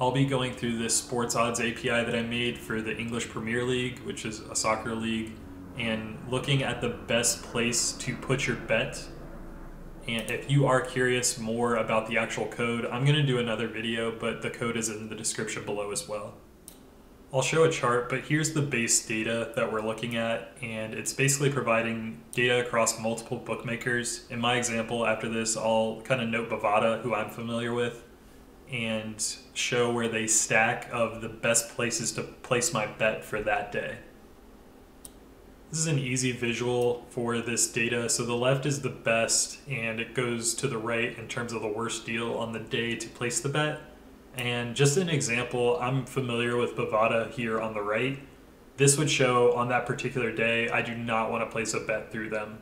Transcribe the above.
I'll be going through this sports odds API that I made for the English Premier League, which is a soccer league, and looking at the best place to put your bet. And if you are curious more about the actual code, I'm going to do another video, but the code is in the description below as well. I'll show a chart, but here's the base data that we're looking at, and it's basically providing data across multiple bookmakers. In my example, after this, I'll kind of note Bovada, who I'm familiar with, and show where they stack of the best places to place my bet for that day. This is an easy visual for this data. So the left is the best and it goes to the right in terms of the worst deal on the day to place the bet. And just an example, I'm familiar with Bovada here on the right. This would show on that particular day, I do not want to place a bet through them.